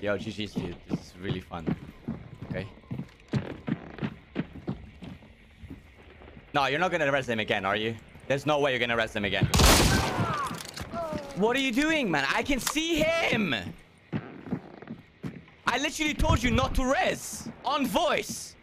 Yo, GG's, dude. This is really fun. Okay. No, you're not gonna arrest him again, are you? There's no way you're gonna arrest him again. What are you doing, man? I can see him! I literally told you not to res! On voice!